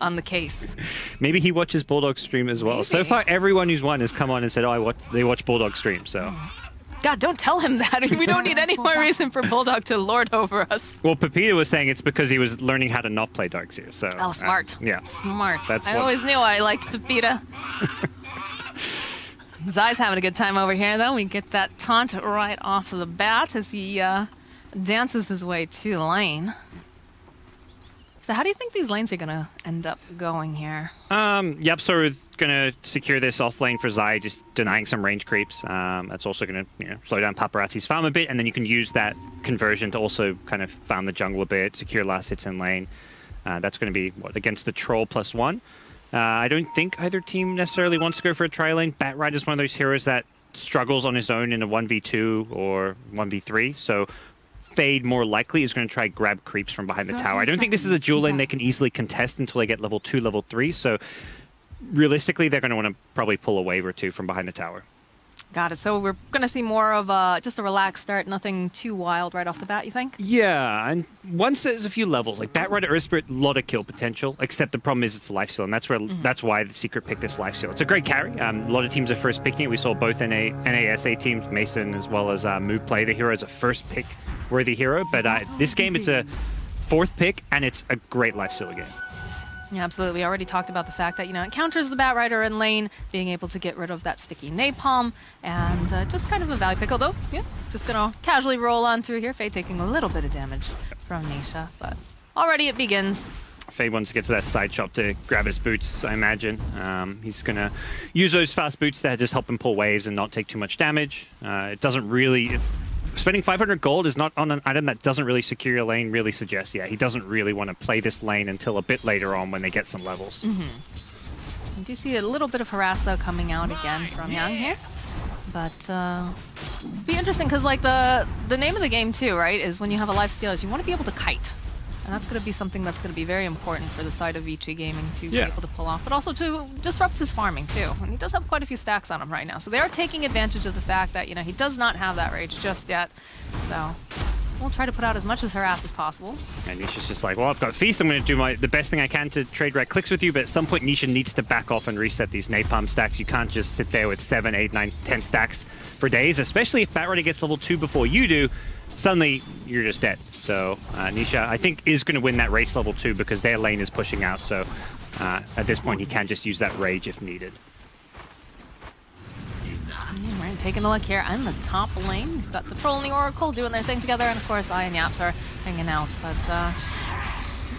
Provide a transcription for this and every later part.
on the case. Maybe he watches Bulldog stream as well. Maybe. So far, everyone who's won has come on and said, "Oh, I watch." They watch Bulldog stream. So, God, don't tell him that. We don't need any more reason for Bulldog to lord over us. well, Pepita was saying it's because he was learning how to not play Darkseer. So, Oh, uh, smart. yeah. Smart. That's I what- always knew I liked Pepita. Zai's having a good time over here, though. We get that taunt right off of the bat as he uh, dances his way to lane. So how do you think these lanes are going to end up going here? Um, we're going to secure this off lane for Zai, just denying some range creeps. Um, that's also going to you know, slow down Paparazzi's farm a bit, and then you can use that conversion to also kind of farm the jungle a bit, secure last hits in lane. Uh, that's going to be what, against the troll plus one. Uh, I don't think either team necessarily wants to go for a tri lane. Batrider is one of those heroes that struggles on his own in a 1v2 or 1v3, so Fade more likely is going to try grab creeps from behind the tower. I don't think this is a dual lane they can easily contest until they get level 2, level 3, so realistically they're going to want to probably pull a wave or two from behind the tower. Got it. So we're going to see more of uh, just a relaxed start, nothing too wild right off the bat, you think? Yeah, and once there's a few levels, like Batrider Earth Spirit, lot of kill potential. Except the problem is it's a life steal, and that's where that's why the secret picked this life steal. It's a great carry. Um, a lot of teams are first picking it. We saw both NA, NASA teams, Mason as well as uh, Move play the hero as a first pick worthy hero. But uh, this game, it's a fourth pick, and it's a great life steal game. Yeah, absolutely. We already talked about the fact that, you know, it counters the Bat Rider in lane, being able to get rid of that sticky napalm, and uh, just kind of a value pick. Although, yeah, just to casually roll on through here. Fade taking a little bit of damage from Nisha, but already it begins. Fade wants to get to that side shop to grab his boots, I imagine. Um, he's going to use those fast boots to just help him pull waves and not take too much damage. Uh, it doesn't really... It's, spending 500 gold is not on an item that doesn't really secure your lane, really suggests, yeah, he doesn't really want to play this lane until a bit later on when they get some levels. I do see a little bit of harass, though, coming out again from Yang here. But uh, be interesting because, like, the the name of the game too, right, is when you have a life steal, you want to be able to kite, and that's going to be something that's going to be very important for the side of Vici Gaming to Yeah. be able to pull off, but also to disrupt his farming too. And he does have quite a few stacks on him right now, so they are taking advantage of the fact that you know he does not have that rage just yet. So we'll try to put out as much as harass as possible. And Nisha's just like, well, I've got Feast. I'm going to do my the best thing I can to trade red clicks with you. But at some point, Nisha needs to back off and reset these napalm stacks. You can't just sit there with seven, eight, nine, ten stacks for days, especially if Batrider gets level two before you do. Suddenly, you're just dead. So uh, Nisha, I think, is going to win that race level two because their lane is pushing out. So uh, at this point, he can just use that rage if needed. Right, taking a look here on the top lane. We've got the Troll and the Oracle doing their thing together, and of course, I and YapzOr hanging out. But uh,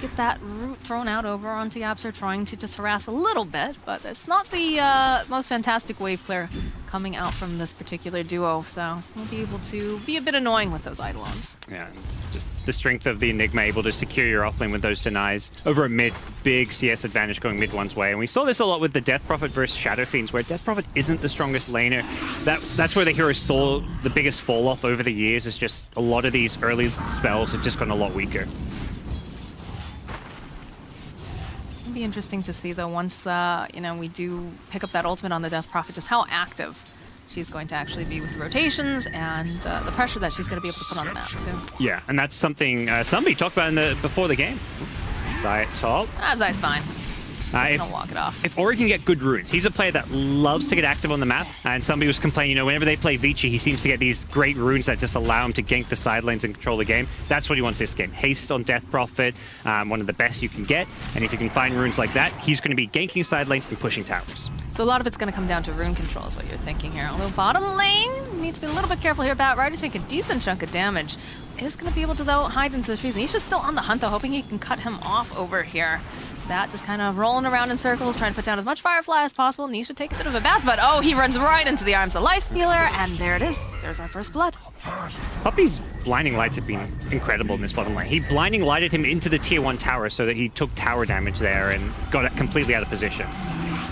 get that root thrown out over onto YapzOr trying to just harass a little bit, but it's not the uh, most fantastic wave clear coming out from this particular duo, so we'll be able to be a bit annoying with those Eidolons. Yeah, it's just the strength of the Enigma able to secure your offlane with those denies. Over a mid, big CS advantage going mid one's way. And we saw this a lot with the Death Prophet versus Shadow Fiends, where Death Prophet isn't the strongest laner. That's, that's where the hero saw the biggest fall off over the years, is just a lot of these early spells have just gotten a lot weaker. Be interesting to see, though, once the you know we do pick up that ultimate on the Death Prophet, just how active she's going to actually be with rotations and uh, the pressure that she's going to be able to put on the map too. Yeah, and that's something uh, somebody talked about in the before the game. Zai Tall. Ah, Zai's fine. Uh, if, Gonna walk it off. if Ori can get good runes, he's a player that loves to get active on the map. And somebody was complaining, you know, whenever they play Vici, he seems to get these great runes that just allow him to gank the side lanes and control the game. That's what he wants this game. Haste on Death Prophet, um, one of the best you can get. And if you can find runes like that, he's going to be ganking side lanes and pushing towers. So a lot of it's going to come down to rune control, is what you're thinking here. Although bottom lane needs to be a little bit careful here. Bat Rider's take a decent chunk of damage. Is going to be able to though hide into the trees. And he's just still on the hunt though, hoping he can cut him off over here. Bat just kind of rolling around in circles, trying to put down as much Firefly as possible. Nisha take a bit of a bath, but oh, he runs right into the arms of Life Stealer, and there it is. There's our first blood. Puppey's blinding lights have been incredible in this bottom lane. He blinding lighted him into the tier one tower so that he took tower damage there and got it completely out of position.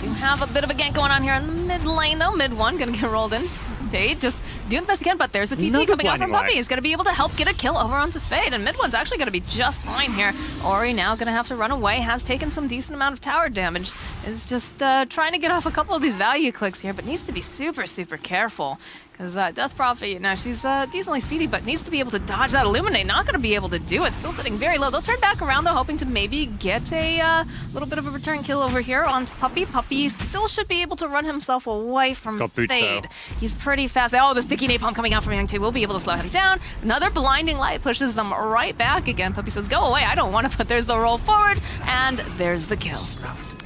Do have a bit of a gank going on here in the mid lane though. Mid one gonna get rolled in. They just doing the best he can, but there's the TT coming out from. Puppey. He's going to be able to help get a kill over onto Fade, and mid one's actually going to be just fine here. Ori now going to have to run away, has taken some decent amount of tower damage, is just uh, trying to get off a couple of these value clicks here, but needs to be super, super careful. Because uh, Death Prophet, now she's uh, decently speedy, but needs to be able to dodge that Illuminate. Not going to be able to do it. Still sitting very low. They'll turn back around, though, hoping to maybe get a uh, little bit of a return kill over here on Puppey. Puppey still should be able to run himself away from Fade. though. He's pretty fast. Oh, the sticky napalm coming out from Yang Tae will be able to slow him down. Another blinding light pushes them right back again. Puppey says, go away, I don't want to, but there's the roll forward, and there's the kill.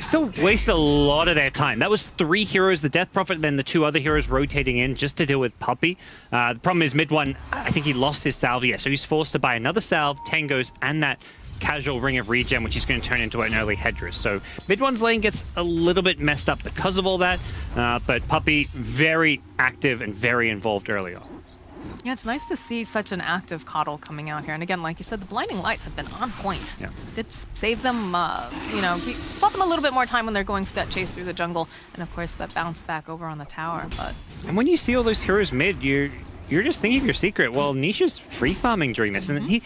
Still wasted a lot of their time. That was three heroes, the Death Prophet, then the two other heroes rotating in just to deal with Puppey. Uh, the problem is mid one, I think he lost his salve, so he's forced to buy another salve, tangos, and that casual ring of regen, which is going to turn into an early Headdress. So mid one's lane gets a little bit messed up because of all that, uh, but Puppey very active and very involved early on. Yeah, it's nice to see such an active KotL coming out here. And again, like you said, the blinding lights have been on point. Yeah. Did save them, uh, you know, be- bought them a little bit more time when they're going for that chase through the jungle. And of course, that bounce back over on the tower. But And when you see all those heroes mid, you're you're just thinking of your secret. Well, Nisha's free farming during this, and he.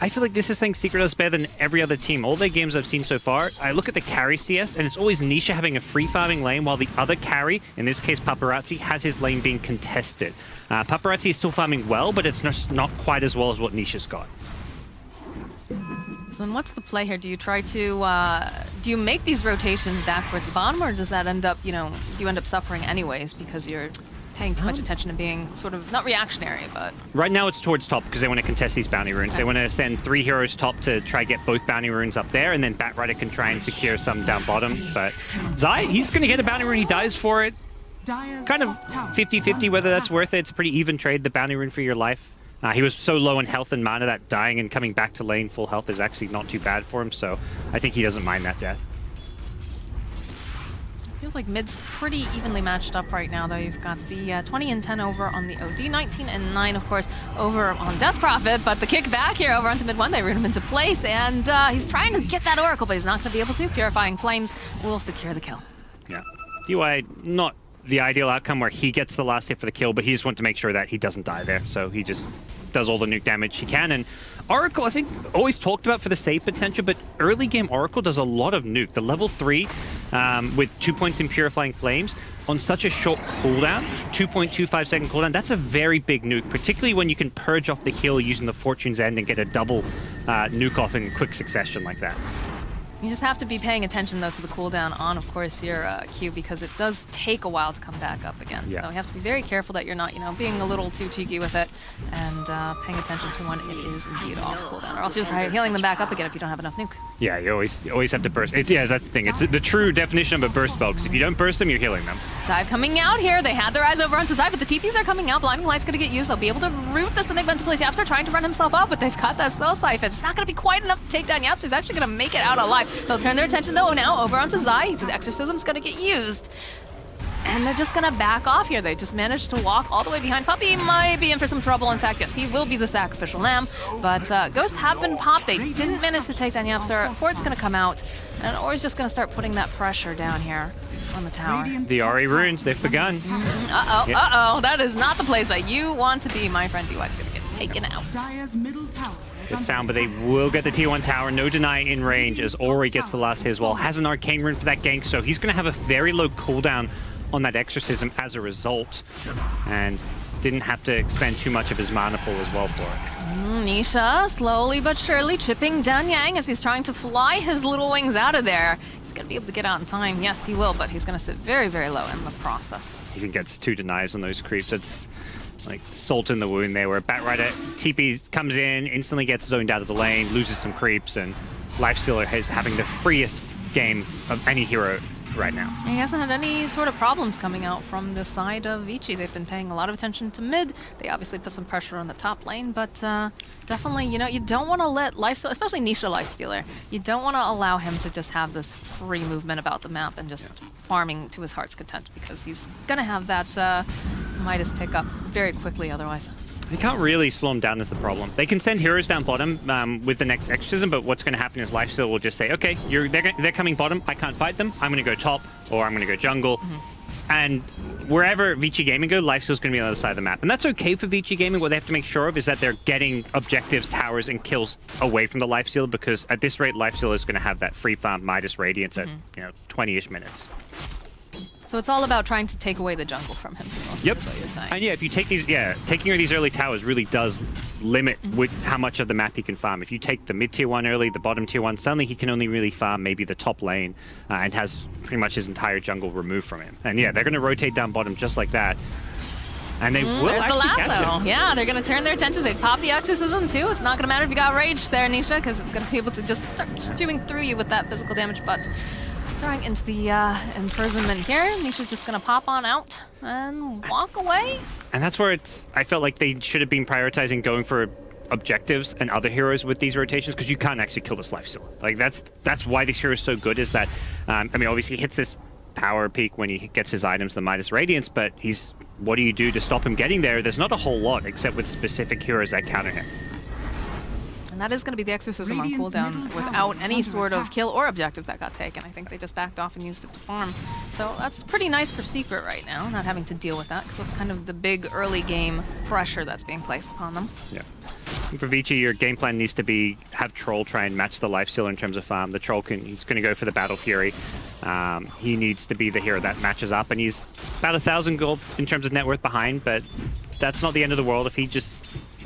I feel like this is saying Secret does better than every other team. All their games I've seen so far, I look at the carry CS, and it's always Nisha having a free farming lane, while the other carry, in this case Paparazzi, has his lane being contested. Uh, Paparazzi is still farming well, but it's not, not quite as well as what Nisha's got. so then what's the play here? Do you try to, uh, do you make these rotations back towards the bottom or does that end up, you know, do you end up suffering anyways because you're paying too much attention and being sort of, not reactionary, but Right now it's towards top because they want to contest these bounty runes. They want to send three heroes top to try get both bounty runes up there, and then Batrider can try and secure some down bottom. But Zai, he's going to get a bounty rune. He dies for it. kind of 50-50 whether that's worth it. It's a pretty even trade, the bounty rune for your life. Uh, he was so low in health and mana that dying and coming back to lane full health is actually not too bad for him, so I think he doesn't mind that death. Feels like mid's pretty evenly matched up right now, though. You've got the uh, 20 and 10 over on the OD, 19 and 9, of course, over on Death Prophet. But the kick back here over onto mid 1, they root him into place. And uh, he's trying to get that Oracle, but he's not going to be able to. Purifying Flames will secure the kill. Yeah. DY, not the ideal outcome where he gets the last hit for the kill, but he just wants to make sure that he doesn't die there. So he just does all the nuke damage he can. And Oracle, I think, always talked about for the save potential, but early game Oracle does a lot of nuke. The level 3 um, with 2 points in Purifying Flames on such a short cooldown, 2.25 second cooldown, that's a very big nuke, particularly when you can purge off the heal using the Fortune's End and get a double uh, nuke off in quick succession like that. You just have to be paying attention, though, to the cooldown on, of course, your uh, Q, because it does take a while to come back up again. Yeah. So you have to be very careful that you're not, you know, being a little too cheeky with it and uh, paying attention to when it is indeed off cooldown. Or else you're just healing them back up again if you don't have enough nuke. Yeah, you always you always have to burst. It's, yeah, that's the thing. It's the true definition of a burst spell, because if you don't burst them, you're healing them. Dive coming out here. They had their eyes over onto Zai, but the TPs are coming out. Blinding Light's going to get used. They'll be able to root this Enigma into place. YapzOr trying to run himself up, but they've got that Soul Siphon. It's not going to be quite enough to take down YapzOr. He's actually going to make it out alive. They'll turn their attention, though, now over onto Zai. His Exorcism's going to get used. And they're just going to back off here. They just managed to walk all the way behind. Puppey might be in for some trouble. In fact, yes, he will be the sacrificial lamb. But uh, Ghosts have been popped. They didn't manage to take down YapzOr. Ford's going to come out. And Ori's just going to start putting that pressure down here on the tower. The Ari runes, they've begun. Uh-oh, uh-oh. That is not the place that you want to be, my friend. DY's going to get taken out. Dire's middle tower is It's found, but they will get the T1 tower. No deny in range as Ori gets the last hit as well. Has an arcane rune for that gank, so he's going to have a very low cooldown on that exorcism as a result. And didn't have to expend too much of his mana pool as well for it. Hmm, Nisha slowly but surely chipping down Yang as he's trying to fly his little wings out of there. He's going to be able to get out in time. Yes, he will, but he's going to sit very, very low in the process. Even gets two denies on those creeps. That's like salt in the wound there, where Batrider TP comes in, instantly gets zoned out of the lane, loses some creeps, and Lifestealer is having the freest game of any hero right now. He hasn't had any sort of problems coming out from the side of Vici. They've been paying a lot of attention to mid. They obviously put some pressure on the top lane, but uh, definitely, you know, you don't want to let Lifesteal, especially Nisha Lifestealer, you don't want to allow him to just have this free movement about the map and just farming to his heart's content because he's going to have that uh, Midas pick up very quickly otherwise. They can't really slow them down is the problem. They can send heroes down bottom um, with the next exorcism, but what's going to happen is Lifesteal will just say, okay, you're, they're, they're coming bottom, I can't fight them, I'm going to go top, or I'm going to go jungle. And wherever Vici Gaming go, Lifesteal's going to be on the other side of the map. And that's okay for Vici Gaming. What they have to make sure of is that they're getting objectives, towers, and kills away from the Lifesteal because at this rate, Lifesteal is going to have that free farm Midas Radiance at, you know, 20-ish minutes. So it's all about trying to take away the jungle from him. Yep. Is what you're saying. And yeah, if you take these, yeah, taking these early towers really does limit with how much of the map he can farm. If you take the mid tier one early, the bottom tier one, suddenly he can only really farm maybe the top lane uh, and has pretty much his entire jungle removed from him. And yeah, they're going to rotate down bottom just like that. And they will There's the actually catch lasso. Yeah, they're going to turn their attention. They pop the exorcism too. It's not going to matter if you got rage there, Nisha, because it's going to be able to just start chewing through you with that physical damage. But throwing into the uh, imprisonment here, Nisha's just to pop on out and walk away. And that's where it's. I felt like they should have been prioritizing going for objectives and other heroes with these rotations because you can't actually kill this life stealer. Like that's that's why this hero is so good. Is that um, I mean, obviously he hits this power peak when he gets his items, the Midas Radiance, but he's what do you do to stop him getting there? There's not a whole lot except with specific heroes that counter him. And that is going to be the exorcism on Radiant's cooldown without any under sort of kill or objective that got taken. I think they just backed off and used it to farm. So that's pretty nice for Secret right now, not having to deal with that, because that's kind of the big early game pressure that's being placed upon them. Yeah. And For Vici, your game plan needs to be have Troll try and match the life stealer in terms of farm. The Troll can he's going to go for the Battle Fury. Um, he needs to be the hero that matches up, and he's about a thousand gold in terms of net worth behind. But that's not the end of the world if he just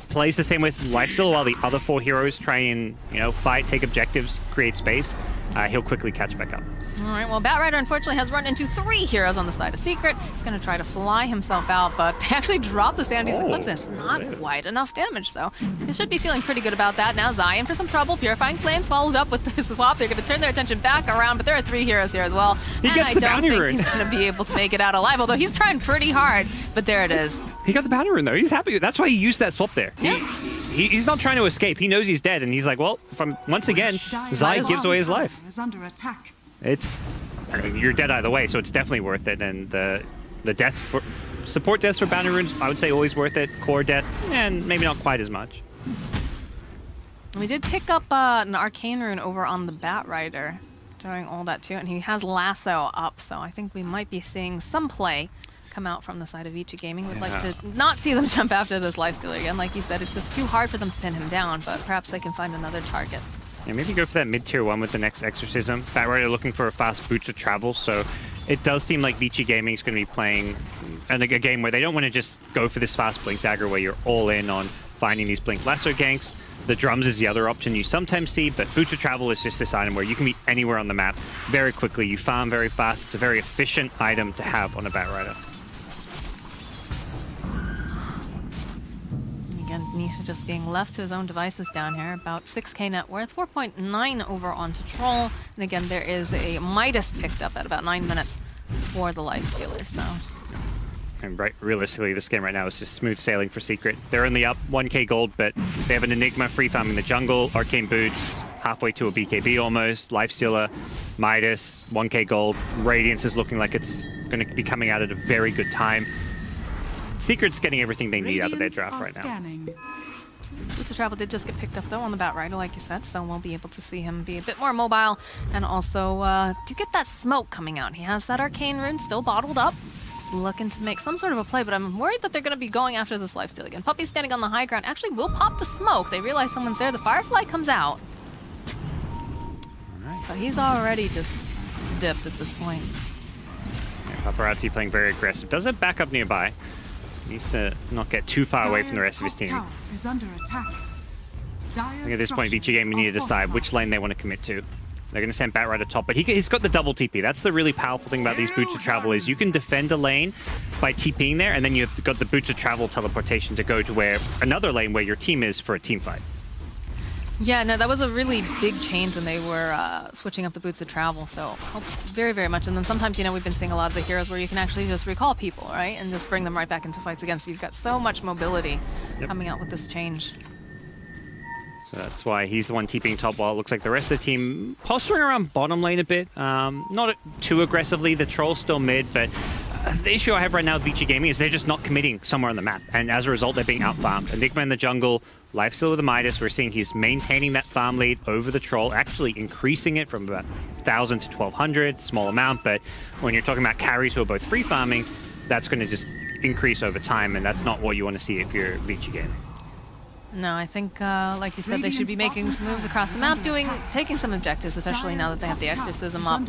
plays the same with life steal while the other four heroes try and you know fight, take objectives, create space. Uh, he'll quickly catch back up. All right, well, Batrider unfortunately has run into three heroes on the side of Secret. He's going to try to fly himself out, but they actually drop the Sanity's Oh, Eclipse, and it's not quite enough damage, so he should be feeling pretty good about that. Now Zion for some trouble. Purifying Flames followed up with the swap. They're going to turn their attention back around, but there are three heroes here as well. He and gets I the don't think rune. he's going to be able to make it out alive, although he's trying pretty hard, but there it is. He got the battle rune though. He's happy. That's why he used that swap there. He, he, he's not trying to escape. He knows he's dead, and he's like, well, from once again, Zai gives away his life. Is under attack. It's I mean, you're dead either way, so it's definitely worth it. And the the death for support deaths for bounty runes, I would say always worth it. Core death, and maybe not quite as much. We did pick up uh, an arcane rune over on the Bat Rider, doing all that too, and he has lasso up, so I think we might be seeing some play come out from the side of Vici Gaming. Would like to not see them jump after this lifestealer again. Like you said, it's just too hard for them to pin him down, but perhaps they can find another target. Yeah, maybe go for that mid tier one with the next exorcism. That right, are looking for a fast boots of travel, so it does seem like Vici Gaming is going to be playing a, a game where they don't want to just go for this fast blink dagger where you're all in on finding these blink lasso ganks. The drums is the other option you sometimes see, but boots of travel is just this item where you can be anywhere on the map very quickly. You farm very fast. It's a very efficient item to have on a Bat Nisha just being left to his own devices down here. About 6k net worth, 4.9 over onto Troll. And again, there is a Midas picked up at about 9 minutes for the Life Stealer, so... And right, realistically, this game right now is just smooth sailing for Secret. They're only up 1k gold, but they have an Enigma free farm in the jungle, Arcane Boots, halfway to a BKB almost, Lifestealer, Midas, 1k gold. Radiance is looking like it's going to be coming out at a very good time. Secret's getting everything they need out of their draft right now. scanning. Of Travel did just get picked up though on the Bat Rider, like you said, so we'll be able to see him be a bit more mobile and also uh, do get that smoke coming out. He has that Arcane Rune still bottled up. He's looking to make some sort of a play, but I'm worried that they're going to be going after this lifesteal again. Puppey standing on the high ground actually will pop the smoke. They realize someone's there. The Firefly comes out. But he's already just dipped at this point. Yeah, Paparazzi playing very aggressive. Does it back up nearby. Needs to not get too far away from the rest of his team. is under attack. I think at this point, Vici Gaming need to decide which lane they want to commit to. They're going to send Batrider top, but he, he's got the double TP. That's the really powerful thing about these Boots of Travel is you can defend a lane by TPing there, and then you've got the Boots of Travel teleportation to go to where another lane where your team is for a team fight. Yeah, no, that was a really big change when they were uh, switching up the boots of travel. So helps very, very much. And then sometimes, you know, we've been seeing a lot of the heroes where you can actually just recall people, right, and just bring them right back into fights against. You've got so much mobility Yep. coming out with this change. So that's why he's the one TPing top while it looks like the rest of the team posturing around bottom lane a bit. Um, not too aggressively. The troll's still mid, but uh, the issue I have right now with Vici Gaming is they're just not committing somewhere on the map. And as a result, they're being outfarmed. Enigma in the jungle, Lifesteal with the Midas, we're seeing he's maintaining that farm lead over the Troll, actually increasing it from about 1,000 to 1,200, small amount, but when you're talking about carries who are both free farming, that's going to just increase over time, and that's not what you want to see if you're Vici Gaming. No, I think, uh, like you said, they should be making some moves across the map, doing, taking some objectives, especially now that they have the exorcism up.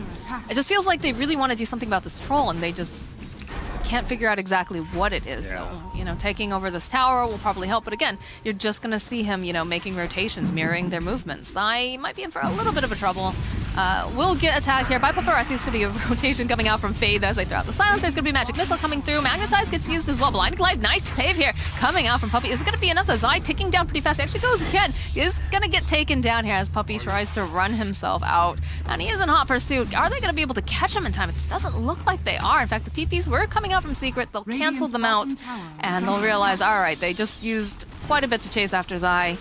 It just feels like they really want to do something about this troll, and they just can't figure out exactly what it is. Yeah. So, you know, taking over this tower will probably help. But again, you're just going to see him, you know, making rotations, mirroring their movements. I might be in for a little bit of a trouble. Uh, we'll get attacked here by Paparazzi. It's going to be a rotation coming out from Fade as they throw out the silence. There's going to be Magic Missile coming through. Magnetize gets used as well. Blinding Light, nice save here. Coming out from Puppey. Is it going to be enough? The Zai ticking down pretty fast. He actually goes again. Is going to get taken down here as Puppey tries to run himself out. And he is in hot pursuit. Are they going to be able to catch him in time? It doesn't look like they are. In fact, the TPs were coming out from Secret. They'll cancel them out. And they'll realize, all right, they just used quite a bit to chase after Zai.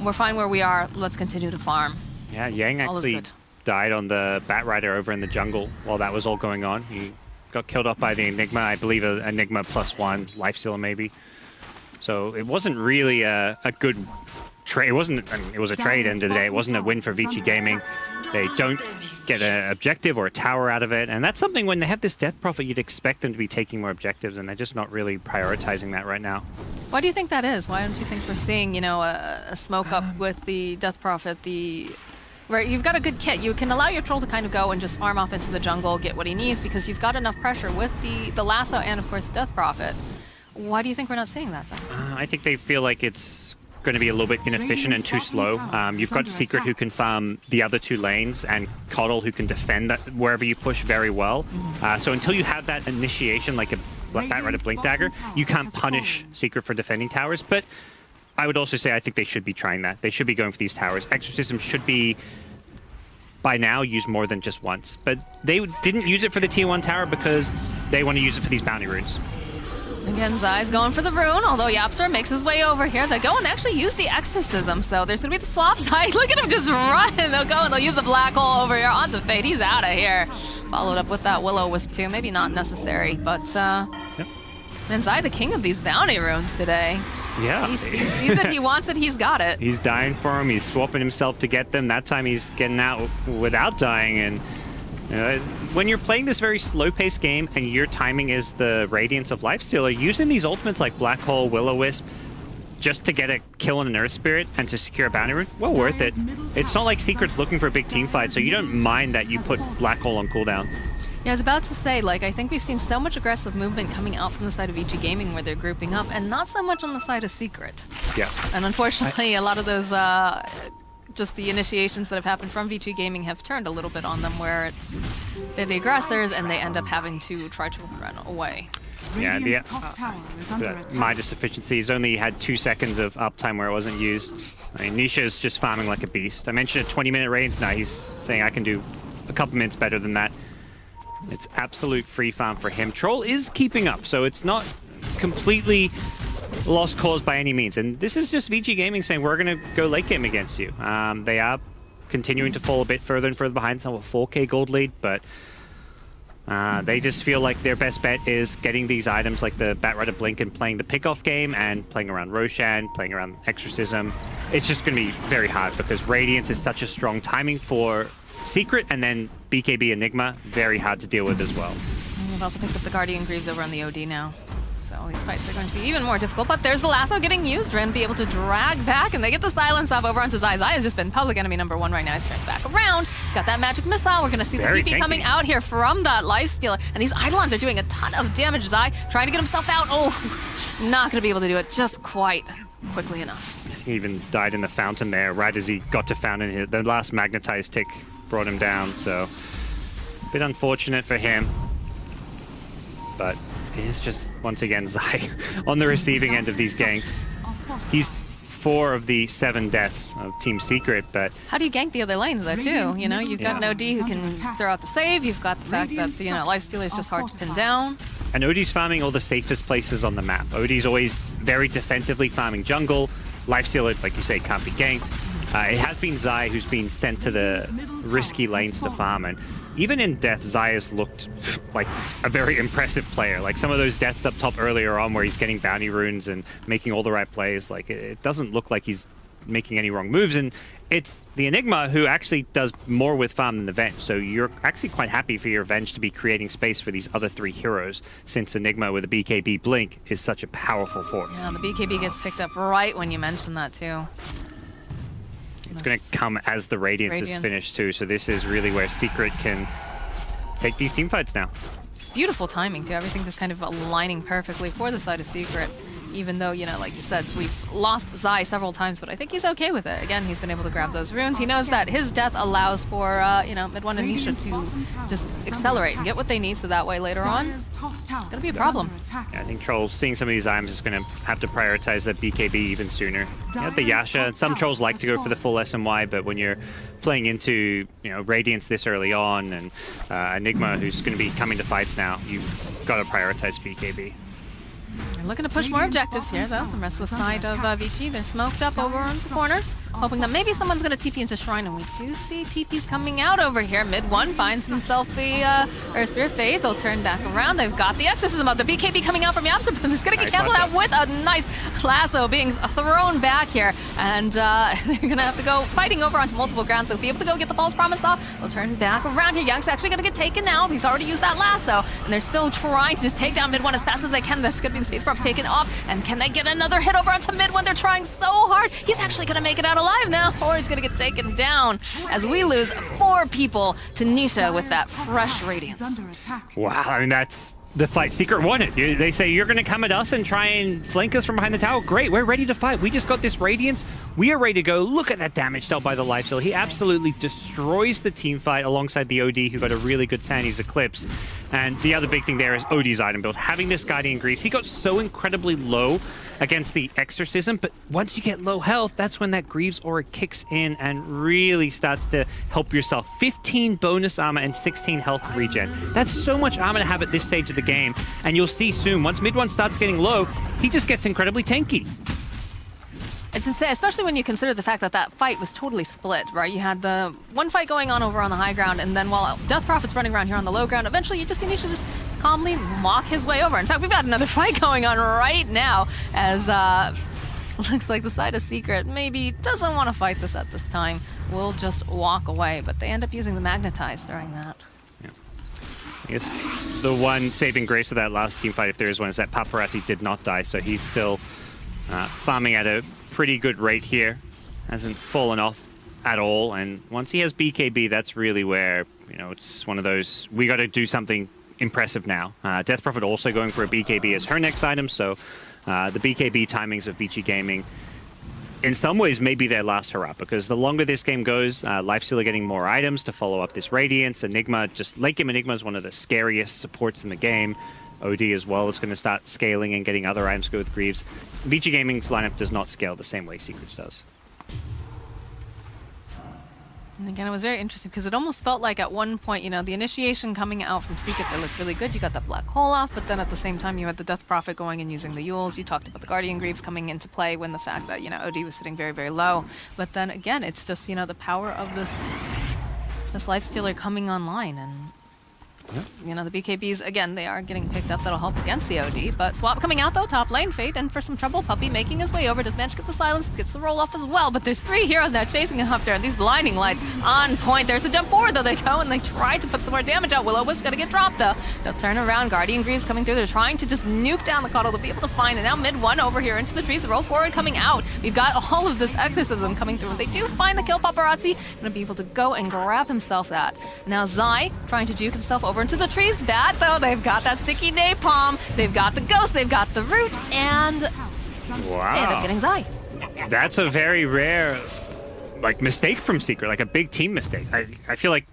We're fine where we are. Let's continue to farm. Yeah, Yang actually died on the Bat Rider over in the jungle while that was all going on. He got killed off by the Enigma, I believe a Enigma plus one, Life Stealer maybe. So it wasn't really a, a good trade. It wasn't, I mean, it was a trade end of the day. It wasn't a win for Vici Gaming. They don't get an objective or a tower out of it. And that's something when they have this Death Prophet, you'd expect them to be taking more objectives, and they're just not really prioritizing that right now. Why do you think that is? Why don't you think we're seeing, you know, a, a smoke up Um, with the Death Prophet, the where you've got a good kit. You can allow your troll to kind of go and just farm off into the jungle, get what he needs, because you've got enough pressure with the, the lasso and, of course, the Death Prophet. Why do you think we're not seeing that, then? Uh, I think they feel like it's going to be a little bit inefficient and too slow. Um, you've got Secret who can farm the other two lanes and KotL who can defend that wherever you push very well. Uh, so until you have that initiation, like a Bat Rider Blink Dagger, you can't punish Secret for defending towers. But I would also say I think they should be trying that. They should be going for these towers. Exorcism should be by now used more than just once. But they didn't use it for the tier 1 tower because they want to use it for these bounty runes. Again, Zai's going for the rune, although YapzOr makes his way over here. They go and actually use the exorcism, so there's gonna be the swap. Zai, look at him just run. They'll go and they'll use the black hole over here onto Fade. He's out of here. Followed up with that Will-O-Wisp too. Maybe not necessary, but uh, Yep. man, Zai, the king of these bounty runes today. Yeah. He's, he sees it, he wants it, he's got it. He's dying for him. He's swapping himself to get them. That time he's getting out without dying. And you know, when you're playing this very slow-paced game and your timing is the Radiance of Lifestealer, using these ultimates like Black Hole, Will-O-Wisp, just to get a kill on an Earth Spirit and to secure a bounty rune, well worth it. It's not like Secret's looking for a big team fight, so you don't mind that you put Black Hole on cooldown. Yeah, I was about to say, like, I think we've seen so much aggressive movement coming out from the side of EG Gaming where they're grouping up, and not so much on the side of Secret. Yeah. And unfortunately, a lot of those, uh, just the initiations that have happened from VG Gaming have turned a little bit on them, where it's they're the aggressors and they end up having to try to run away. Yeah, the- Radiant's top tower is under That attack. Only had two seconds of uptime where it wasn't used. I mean, Nisha's just farming like a beast. I mentioned a 20 minute range. Now he's saying I can do a couple minutes better than that. It's absolute free farm for him. Troll is keeping up, so it's not completely lost cause by any means. And this is just VG Gaming saying we're going to go late game against you. Um, they are continuing to fall a bit further and further behind. It's a 4K gold lead, but uh, they just feel like their best bet is getting these items like the Batrider Blink and playing the pickoff game and playing around Roshan, playing around Exorcism. It's just going to be very hard because Radiance is such a strong timing for Secret and then BKB Enigma, very hard to deal with as well. And we've also picked up the Guardian Greaves over on the OD now. So these fights are going to be even more difficult, but there's the lasso getting used. Ren be able to drag back, and they get the silence off over onto Zai. Zai has just been public enemy number one right now. He's turns back around. He's got that magic missile. We're going to see Very the TP coming out here from that life stealer. And these Eidolons are doing a ton of damage. Zai trying to get himself out. Oh, not going to be able to do it just quite quickly enough. He even died in the fountain there right as he got to fountain. The last magnetized tick brought him down, so a bit unfortunate for him. But is just, once again, Zai on the receiving end of these ganks. He's four of the seven deaths of Team Secret, but How do you gank the other lanes though too? You know, you've got an OD who can throw out the save. You've got the fact that you know life stealer is just hard to pin down. and Odie's farming all the safest places on the map. Odie's always very defensively farming jungle. Lifestealer, like you say, can't be ganked. Uh, it has been Zai who's been sent to the risky lanes to farm, and even in Death, Zaya's looked like a very impressive player. Like some of those deaths up top earlier on where he's getting bounty runes and making all the right plays, like it, doesn't look like he's making any wrong moves. And it's the Enigma who actually does more with farm than the Venge. So you're actually quite happy for your Venge to be creating space for these other three heroes, since Enigma with a BKB Blink is such a powerful force. Yeah, the BKB gets picked up right when you mention that too. It's going to come as the Radiance, Radiance. is finished too. So this is really where Secret can take these team fights now. Beautiful timing too. Everything just kind of aligning perfectly for the side of Secret. Even though, you know, like you said, we've lost Zai several times, but I think he's okay with it. Again, he's been able to grab those runes. He knows that his death allows for, uh, you know, Mid-1 and Nisha to just accelerate and get what they need so that way later on. Dire's top tower it's gonna be a problem. I think Troll, seeing some of these items, is going to have to prioritize that BKB even sooner. You have the Yasha. Some Trolls like to go for the full SMY, but when you're playing into you know Radiance this early on and uh, Enigma, who's going to be coming to fights now, you've got to prioritize BKB. They're looking to push more objectives here, though. The rest of the side of uh, Vici, they're smoked up over on the corner, hoping that maybe someone's going to TP into Shrine, and we do see TPs coming out over here. Mid one finds himself the uh, or Spirit Faith. They'll turn back around. They've got the Exorcism up. The BKB coming out from YapzOr, but it's going to get canceled out with a nice lasso being thrown back here, and uh, they're going to have to go fighting over onto multiple grounds. They'll be able to go get the false promise off. They'll turn back around here. Yang's actually going to get taken now. He's already used that lasso, and they're still trying to just take down mid one as fast as they can. This could be the space taken off, and can they get another hit over onto mid when They're trying so hard. He's actually going to make it out alive now, or he's going to get taken down as we lose four people to Nisha with that fresh radiance. Wow, I mean that's the fight. Secret. You- They say you're going to come at us and try and flank us from behind the tower. Great, we're ready to fight. We just got this radiance. We are ready to go. Look at that damage dealt by the lifesteal. He absolutely destroys the team fight alongside the OD, who got a really good Sanity's Eclipse. And the other big thing there is OD's item build. Having this Guardian Greaves, he got so incredibly low against the Exorcism, but once you get low health, that's when that Greaves aura kicks in and really starts to help yourself. 15 bonus armor and 16 health regen. That's so much armor to have at this stage of the game, and you'll see soon, once mid one starts getting low, he just gets incredibly tanky. It's insane, especially when you consider the fact that that fight was totally split, right? You had the one fight going on over on the high ground, and then while Death Prophet's running around here on the low ground, eventually you just need to just calmly walk his way over. In fact, we've got another fight going on right now as uh, looks like the side of Secret maybe doesn't want to fight this at this time. We'll just walk away, but they end up using the Magnetize during that. Yeah. I guess the one saving grace of that last team fight, if there is one, is that Paparazzi did not die, so he's still uh, farming at a pretty good rate here. Hasn't fallen off at all, and once he has BKB, that's really where, you know, it's one of those, we got to do something impressive now. Uh, Death Prophet also going for a BKB as her next item, so uh, the BKB timings of Vici Gaming in some ways may be their last hurrah because the longer this game goes, uh, Lifesteal are getting more items to follow up this Radiance. Enigma, just late game Enigma is one of the scariest supports in the game. OD as well is going to start scaling and getting other items to go with Greaves. Vici Gaming's lineup does not scale the same way Secrets does. And again, it was very interesting because it almost felt like at one point, you know, the initiation coming out from Secret, they looked really good. You got that black hole off, but then at the same time, you had the Death Prophet going and using the Euls. You talked about the Guardian Greaves coming into play when the fact that, you know, OD was sitting very, very low. But then again, it's just, you know, the power of this this life stealer coming online and you know, the BKBs, again, they are getting picked up. That'll help against the OD. But Swap coming out, though, top lane. Fade and for some trouble. Puppey making his way over. Does manage to get the silence. Gets the roll off as well. But there's three heroes now chasing him after. And these blinding lights on point. There's the jump forward, though. They go and they try to put some more damage out. Will-O-Wisp gonna get dropped, though. They'll turn around. Guardian Greaves coming through. They're trying to just nuke down the KotL to be able to find it. Now mid one over here into the trees. The roll forward coming out. We've got all of this exorcism coming through. And they do find the kill paparazzi. Gonna be able to go and grab himself that. Now Zai trying to juke himself over into the trees. Bad though. They've got that sticky napalm. They've got the ghost. They've got the root. And wow. they end up getting Zai. That's a very rare like mistake from Secret, like a big team mistake. I, I feel like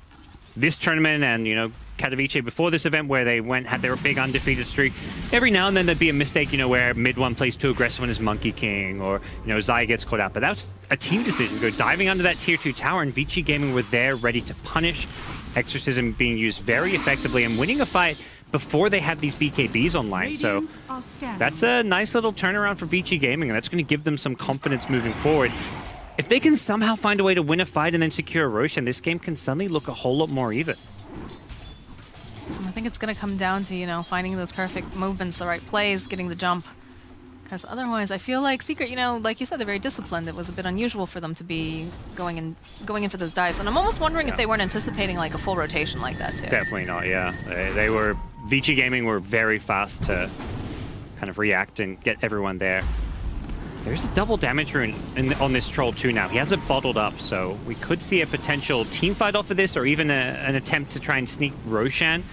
this tournament and you know Katowice before this event where they went had their big undefeated streak. Every now and then there'd be a mistake, you know, where mid one plays too aggressive on his Monkey King or you know Zai gets caught out. But that was a team decision. Go diving under that tier two tower, and Vici Gaming were there ready to punish. Exorcism being used very effectively and winning a fight before they had these BKBs online. So Radiant are scanning. that's a nice little turnaround for Vici Gaming, and that's going to give them some confidence moving forward. If they can somehow find a way to win a fight and then secure a Roshan, this game can suddenly look a whole lot more even. I think it's going to come down to, you know, finding those perfect movements, the right plays, getting the jump. Because otherwise, I feel like Secret, you know, like you said, they're very disciplined. It was a bit unusual for them to be going in, going in for those dives. And I'm almost wondering Yeah. if they weren't anticipating like a full rotation like that too. Definitely not. Yeah, they, they were. Vici Gaming were very fast to kind of react and get everyone there. There's a double damage rune in, on this troll too now. He has it bottled up, so we could see a potential team fight off of this, or even a, an attempt to try and sneak Roshan.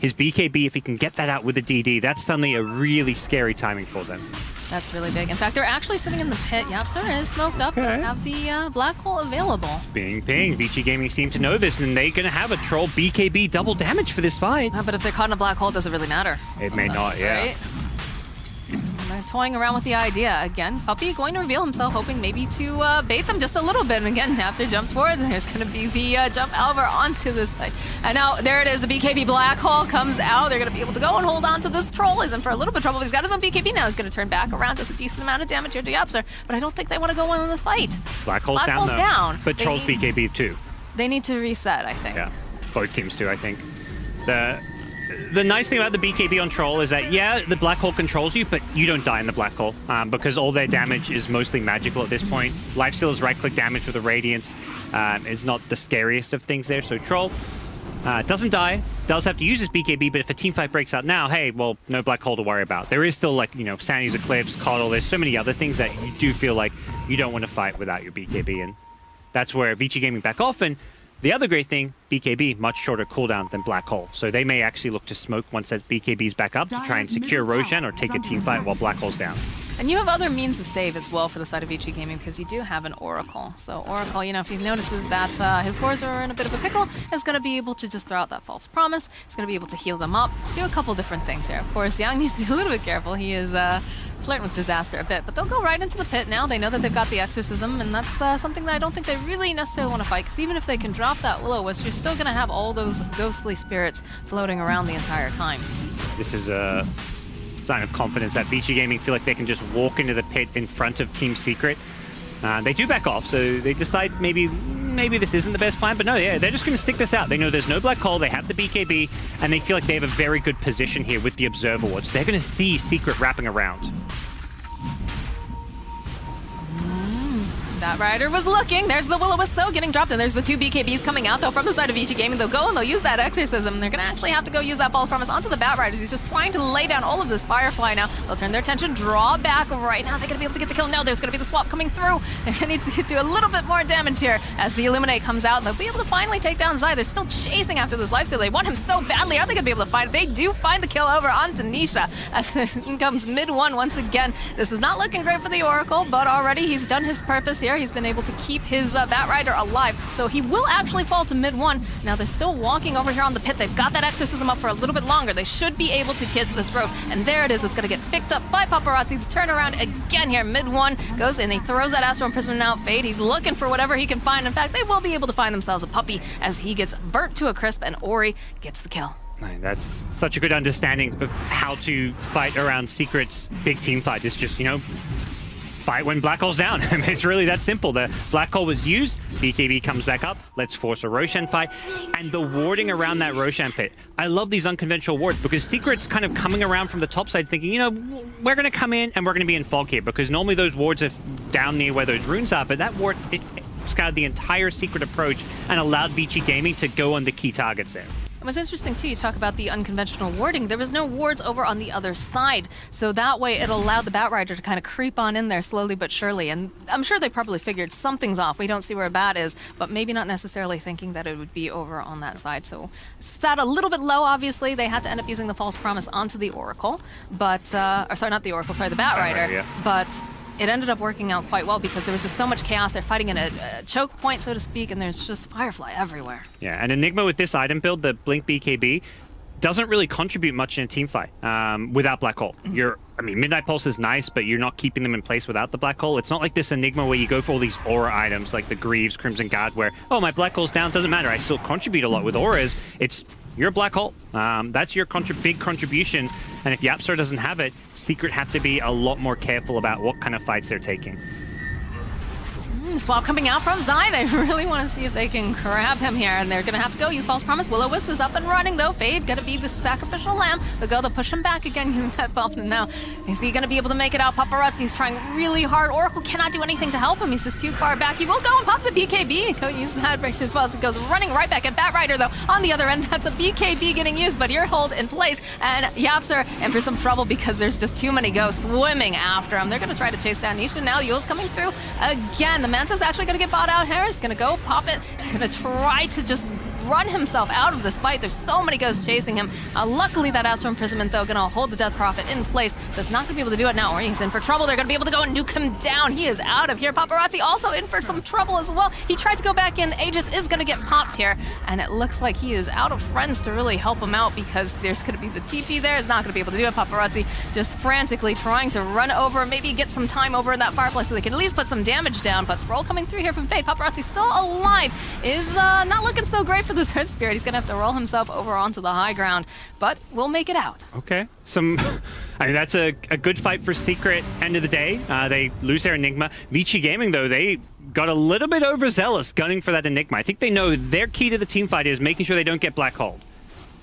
His BKB, if he can get that out with a DD, that's suddenly a really scary timing for them. That's really big. In fact, they're actually sitting in the pit. YapzOr is smoked up. Does Okay. have the uh, black hole available. Bing, ping. Vici Gaming seem to know this, and they're going to have a troll BKB double damage for this fight. Uh, but if they're caught in a black hole, does it really matter? It may not, yeah. Right? Toying around with the idea. Again, Puppey going to reveal himself, hoping maybe to uh, bait them just a little bit. And again, YapzOr jumps forward, and there's going to be the uh, jump over onto this side. And now, there it is. The BKB Black Hole comes out. They're going to be able to go and hold on to this troll. He's in for a little bit of trouble. He's got his own BKB now. He's going to turn back around. Does a decent amount of damage here to YapzOr. But I don't think they want to go on in this fight. Black hole's Black down, hole's though. down. But They Troll's need- BKB too. They need to reset, I think. Yeah, both teams do, I think. The the nice thing about the BKB on Troll is that, yeah, the Black Hole controls you, but you don't die in the Black Hole um, because all their damage is mostly magical at this point. Lifesteal's right-click damage with the Radiance um, is not the scariest of things there, so Troll uh, doesn't die, does have to use his BKB, but if a team fight breaks out now, hey, well, no Black Hole to worry about. There is still, like, you know, Sanity's Eclipse, KotL, there's so many other things that you do feel like you don't want to fight without your BKB, and that's where Vici Gaming back off. And the other great thing, BKB, much shorter cooldown than Black Hole. So they may actually look to smoke once that BKB's back up to try and secure Roshan or take a team fight while Black Hole's down. And you have other means of save as well for the side of Vici Gaming because you do have an Oracle. So Oracle, you know, if he notices that uh, his cores are in a bit of a pickle, is going to be able to just throw out that false promise. He's going to be able to heal them up, do a couple different things here. Of course, Yang needs to be a little bit careful. He is uh, flirting with disaster a bit, but they'll go right into the pit now. They know that they've got the exorcism, and that's uh, something that I don't think they really necessarily want to fight. Because even if they can drop that Will-O-Wisp, you're still going to have all those ghostly spirits floating around the entire time. This is a sign of confidence that Vici Gaming feel like they can just walk into the pit in front of Team Secret. Uh, they do back off, so they decide maybe maybe this isn't the best plan, but no, yeah, they're just going to stick this out. They know there's no black hole, they have the BKB, and they feel like they have a very good position here with the Observer Ward. So they're going to see Secret wrapping around. That rider was looking. There's the Will-O-Wisp though getting dropped, and there's the two BKBs coming out though from the side of Vici Gaming. They'll go and they'll use that exorcism. They're gonna actually have to go use that false promise onto the Bat Riders. He's just trying to lay down all of this Firefly now. They'll turn their attention, draw back right now. They're gonna be able to get the kill. No, there's gonna be the swap coming through. They're gonna need to do a little bit more damage here as the Illuminate comes out. They'll be able to finally take down Zai. They're still chasing after this lifesteal. They want him so badly. Are they gonna be able to find it? They do find the kill over onto Nisha as in comes mid one once again. This is not looking great for the Oracle, but already he's done his purpose here. He's been able to keep his uh, Bat Rider alive, so he will actually fall to mid one. Now they're still walking over here on the pit. They've got that exorcism up for a little bit longer. They should be able to get this roach, and there it is. It's going to get picked up by Paparazzi. The turnaround again here. Mid one goes and he throws that Astro Prism now. Fade. He's looking for whatever he can find. In fact, they will be able to find themselves a puppy as he gets burnt to a crisp, and Ori gets the kill. That's such a good understanding of how to fight around Secret's big team fight. It's just, you know, fight when Black Hole's down. It's really that simple. The Black Hole was used, BKB comes back up, let's force a Roshan fight, and the warding around that Roshan pit. I love these unconventional wards because Secret's kind of coming around from the top side thinking, you know, we're going to come in and we're going to be in fog here because normally those wards are down near where those runes are, but that ward, it, it scouted the entire Secret approach and allowed Vici Gaming to go on the key targets there. It was interesting too. You talk about the unconventional warding. There was no wards over on the other side, so that way it allowed the Batrider to kind of creep on in there slowly but surely. And I'm sure they probably figured something's off. We don't see where a bat is, but maybe not necessarily thinking that it would be over on that side. So sat a little bit low. Obviously, they had to end up using the false promise onto the Oracle, but uh, or sorry, not the Oracle. Sorry, the Batrider. Batrider, yeah. But it ended up working out quite well because there was just so much chaos. They're fighting in a, a choke point, so to speak, and there's just Firefly everywhere. Yeah, and Enigma with this item build, the Blink BKB, doesn't really contribute much in a team fight um, without Black Hole. You're, I mean, Midnight Pulse is nice, but you're not keeping them in place without the Black Hole. It's not like this Enigma where you go for all these aura items like the Greaves, Crimson Guard, where, oh, my Black Hole's down, doesn't matter. I still contribute a lot with auras. It's, you're a Black Hole. Um, that's your contrib- big contribution. And if YapzOr doesn't have it, Secret have to be a lot more careful about what kind of fights they're taking. Mm, swap coming out from Zai. They really want to see if they can grab him here, and they're going to have to go use False Promise. Will-O-Wisp is up and running, though. Fade going to be the sacrificial lamb. They'll go, they'll push him back again, using that. And now, is he going to be able to make it out? Paparazzi's trying really hard. Oracle cannot do anything to help him. He's just too far back. He will go and pop the BKB. Go use that break as well. So it goes running right back at Bat Rider, though. On the other end, that's a BKB getting used, but your hold in place. And YapzOr in for some trouble because there's just too many ghosts swimming after him. They're going to try to chase down Nisha. Now Eul's coming through again. The Manta's actually to get bought out Harris to go pop it. He's to try to just run himself out of this fight. There's so many ghosts chasing him. Uh, luckily, that Astral Imprisonment, though, to hold the Death Prophet in place. So it's not to be able to do it now, or he's in for trouble. They're going to be able to go and nuke him down. He is out of here. Paparazzi also in for some trouble as well. He tried to go back in. Aegis is going to get popped here, and it looks like he is out of friends to really help him out because there's to be the TP there. It's not going to be able to do it. Paparazzi just frantically trying to run over, maybe get some time over in that Firefly so they can at least put some damage down. But Thrall coming through here from Fade. Paparazzi still alive. Is uh, not looking so great for this Red Spirit. He's going to have to roll himself over onto the high ground, but we'll make it out. Okay. Some, I mean, that's a, a good fight for Secret. End of the day, uh, they lose their Enigma. Vici Gaming, though, they got a little bit overzealous gunning for that Enigma. I think they know their key to the team fight is making sure they don't get Black Hole.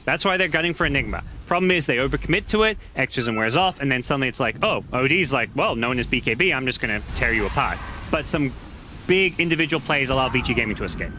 That's why they're gunning for Enigma. Problem is they overcommit to it, Exorcism wears off, and then suddenly it's like, oh, OD's like, well, known as BKB, I'm just going to tear you apart. But some big individual plays allow Vici Gaming to escape.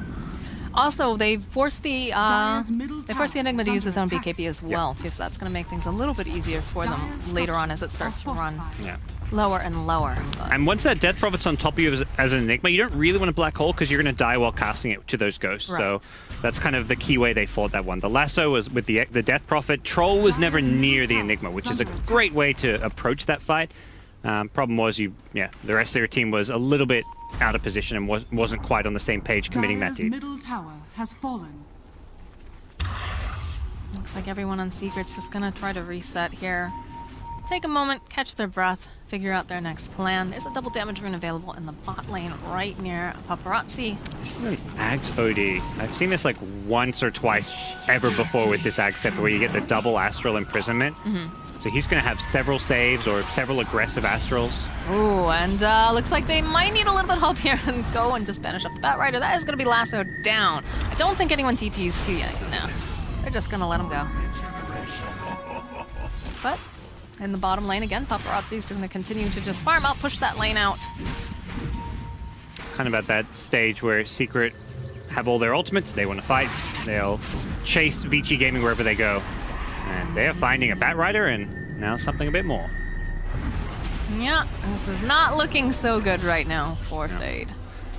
Also, they forced the uh, they forced the Enigma to use his own under attack. BKB as well, too. So that's going to make things a little bit easier for them later on as it starts to run. Yeah. lower and lower. But And once that Death Prophet's on top of you as, as an Enigma, you don't really want a Black Hole because you're going to die while casting it to those ghosts. So that's kind of the key way they fought that one. The Lasso was with the the Death Prophet. Troll was never near the Enigma, which is a great way to approach that fight. Um, problem was you, yeah, the rest of your team was a little bit out of position and was, wasn't quite on the same page committing that Dire's deep. middle tower has fallen. looks like everyone on Secret's just going to try to reset here. Take a moment, catch their breath, figure out their next plan. There's a double damage rune available in the bot lane right near Paparazzi. This is an Ags OD. I've seen this like once or twice ever before with this Ag set where you get the double Astral Imprisonment. Mm-hmm. So he's going to have several saves or several aggressive Astrals. Ooh, and uh, looks like they might need a little bit of help here and go and just banish up the Batrider. That is going to be lassoed down. I don't think anyone TP's yet. No. They're just going to let him go. But in the bottom lane again, Paparazzi is going to continue to just farm out, push that lane out. kind of at that stage where Secret have all their ultimates, they want to fight, they'll chase Vici Gaming wherever they go. And they are finding a Batrider and now something a bit more. Yeah, this is not looking so good right now for Fade.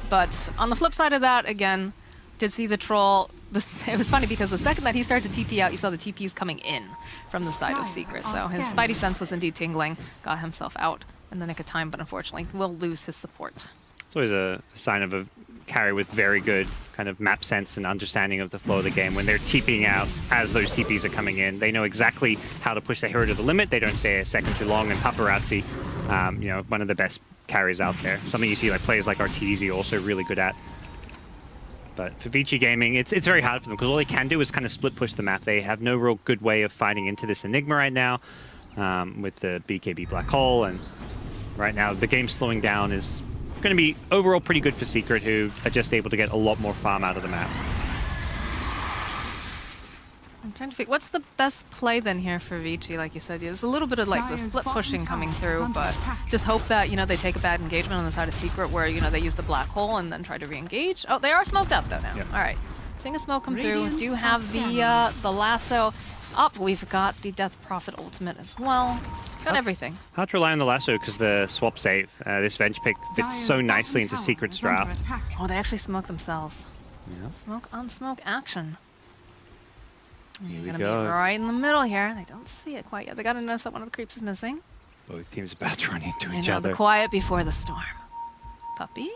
But on the flip side of that, again, did see the troll. This, it was funny because the second that he started to TP out, you saw the TPs coming in from the side of Dire Secret. are So his. Spidey sense was indeed tingling, got himself out in the nick of time, but unfortunately will lose his support. It's always a sign of a carry with very good kind of map sense and understanding of the flow of the game. When they're TPing out as those TPs are coming in, they know exactly how to push their hero to the limit. They don't stay a second too long. And Paparazzi, um, you know, one of the best carries out there. Something you see like players like Arteezy also really good at. But for Vici Gaming, it's it's very hard for them because all they can do is kind of split push the map. They have no real good way of fighting into this Enigma right now um, with the BKB Black Hole. And right now, the game slowing down is going to be overall pretty good for Secret, who are just able to get a lot more farm out of the map. I'm trying to figure what's the best play then here for Vici, like you said. There's a little bit of like the Dire's split pushing coming through, but attack. just hope that, you know, they take a bad engagement on the side of Secret where, you know, they use the black hole and then try to re-engage. Oh, they are smoked up though now. Yep. All right. Seeing a smoke come Radiant through. Do have the scanning. uh, the lasso up. We've got the Death Prophet ultimate as well. Got everything. Hard to rely on the lasso because the swap save. Uh, this Venge pick fits Dire's so nicely into tower Secret's draft. Oh, they actually smoke themselves. Yeah. Smoke on smoke action. Here we Gonna go. be right in the middle here. They don't see it quite yet. They gotta notice that one of the creeps is missing. Both teams about to run into I each know, other. the quiet before the storm. Puppey?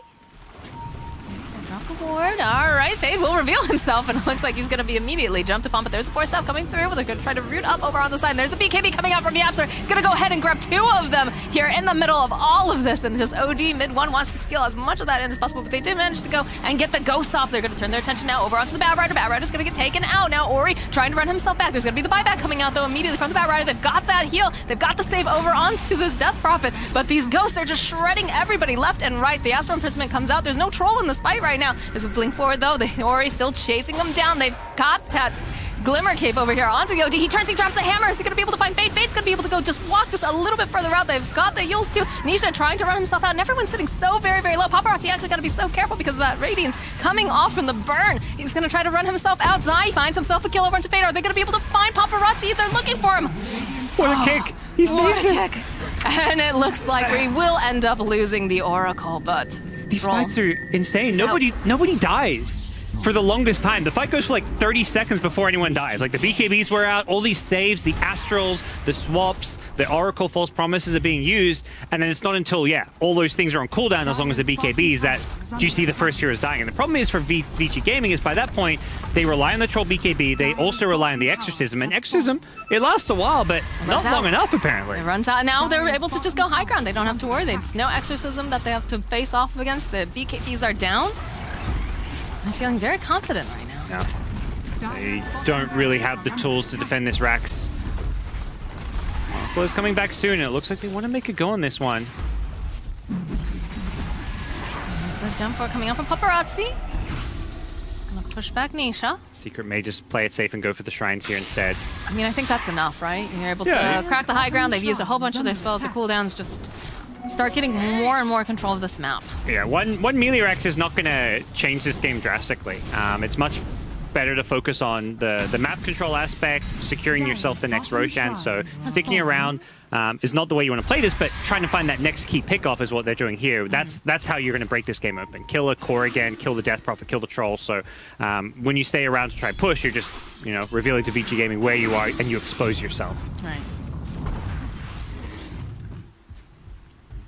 A ward. All right, Fade will reveal himself, and it looks like he's going to be immediately jumped upon. But there's a force staff coming through. They're going to try to root up over on the side. And there's a BKB coming out from YapzOr. He's going to go ahead and grab two of them here in the middle of all of this. And just OD mid one wants to steal as much of that in as possible. But they did manage to go and get the ghost off. They're going to turn their attention now over onto the Batrider. Batrider's going to get taken out. Now Ori trying to run himself back. There's going to be the buyback coming out, though, immediately from the Batrider. They've got that heal. They've got the save over onto this Death Prophet. But these ghosts, they're just shredding everybody left and right. The Astral Imprisonment comes out. There's no troll in this fight right now. Now, there's a blink forward though. The Ori still chasing them down. They've got that Glimmer Cape over here onto the OD. He turns, he drops the hammer. Is he going to be able to find Fade? Fade's going to be able to go just walk just a little bit further out. They've got the Eul's too. Nisha trying to run himself out, and everyone's sitting so very, very low. Paparazzi actually got to be so careful because of that Radiance coming off from the burn. He's going to try to run himself out. Zai finds himself a kill over into Fade. Are they going to be able to find Paparazzi if they're looking for him? What a kick! He What a it! kick. And it looks like we will end up losing the Oracle, but These Roll. fights are insane. Nobody, nobody dies for the longest time. The fight goes for like 30 seconds before anyone dies. Like the BKBs were out, all these saves, the astrals, the swaps, the Oracle false promises are being used, and then it's not until yeah, all those things are on cooldown as long as the BKBs that you see the first heroes dying. And the problem is for v- VG Gaming is by that point they rely on the troll BKB, they also rely on the exorcism, and exorcism it lasts a while, but not out. long enough apparently. It runs out. Now they're able to just go high ground. They don't have to worry. There's no exorcism that they have to face off against. The BKBs are down. I'm feeling very confident right now. Yeah. They don't really have the tools to defend this Rax. Well, it's coming back soon, and it looks like they want to make a go on this one. There's the jump for coming out from Paparazzi. He's gonna push back Nisha. Secret may just play it safe and go for the shrines here instead. I mean, I think that's enough, right? You're able Yeah. to crack the high ground. They've used a whole bunch of their spells. The cooldowns just start getting more and more control of this map. Yeah, one one melee Rax is not going to change this game drastically. Um, it's much better to focus on the, the map control aspect, securing yourself the next Roshan. So sticking around um, is not the way you want to play this, but trying to find that next key pickoff is what they're doing here. That's that's how you're going to break this game open. Kill a core again, kill the Death Prophet, kill the Troll. So um, when you stay around to try and push, you're just you know revealing to VG Gaming where you are and you expose yourself. Right.